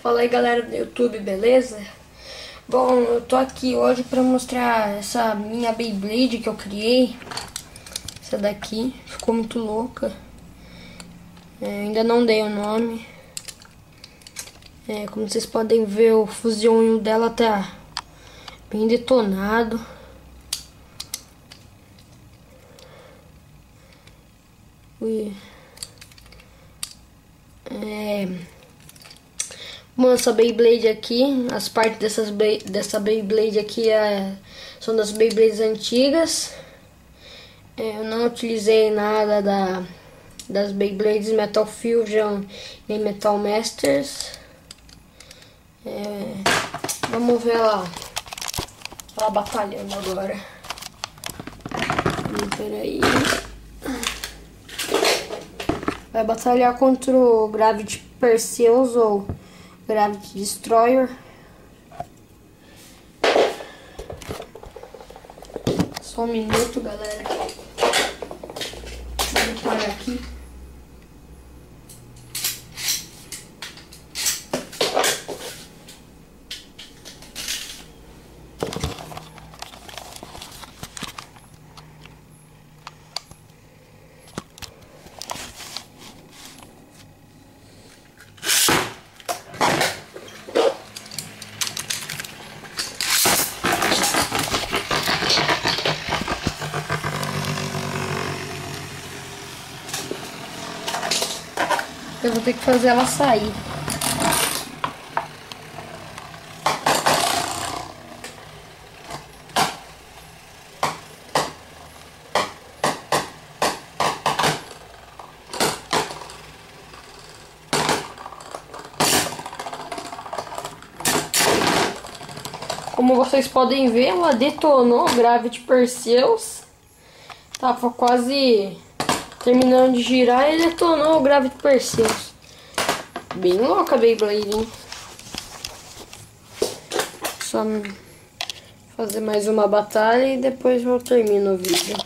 Fala aí galera do YouTube, beleza? Bom, eu tô aqui hoje pra mostrar essa minha Beyblade que eu criei. Essa daqui, ficou muito louca. É, ainda não dei o nome. É, como vocês podem ver, o fuzilzinho dela tá bem detonado. Ui. É... Bom, essa Beyblade aqui, as partes dessas dessa Beyblade aqui é, são das Beyblades antigas. É, eu não utilizei nada da, das Beyblades Metal Fusion nem Metal Masters. É, vamos ver ela, ela batalhando agora. Peraí. Vai batalhar contra o Gravity Perseus ou Gravity Destroyer. Só um minuto, galera. Vamos parar aqui. Eu vou ter que fazer ela sair. Como vocês podem ver, ela detonou o Gravity Perseus. Tava quase Terminando de girar, ele detonou o Gravity Perseus. Bem louca a Beyblade, hein? Só fazer mais uma batalha e depois eu termino o vídeo.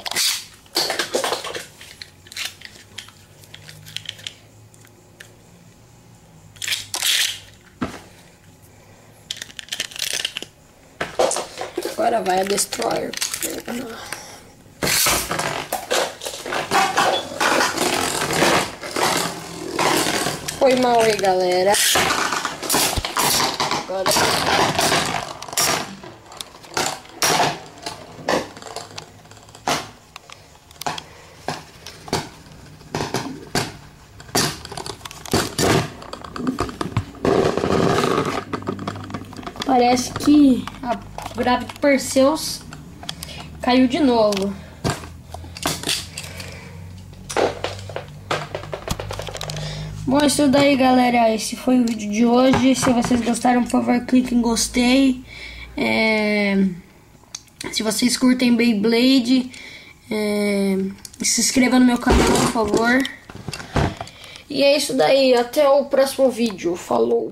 Agora vai a Destroyer. Foi mal aí, galera. Agora... Parece que a Gravity Perseus caiu de novo. Bom, é isso daí, galera. Esse foi o vídeo de hoje. Se vocês gostaram, por favor, clique em gostei. É... Se vocês curtem Beyblade, é... se inscreva no meu canal, por favor. E é isso daí. Até o próximo vídeo. Falou!